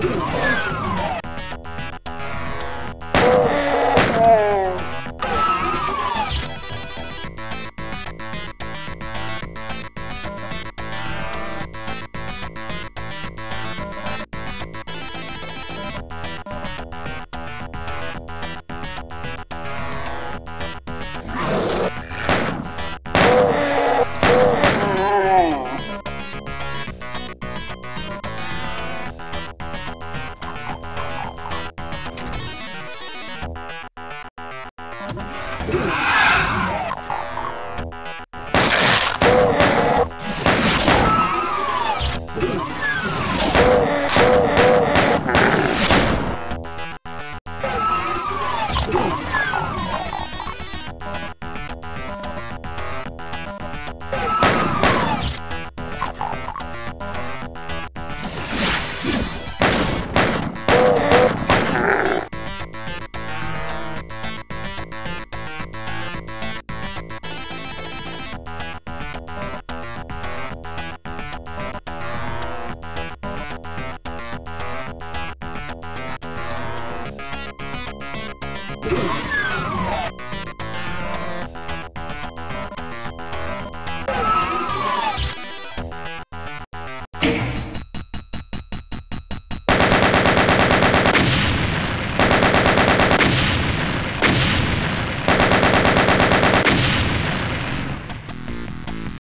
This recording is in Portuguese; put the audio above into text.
やった! Oh!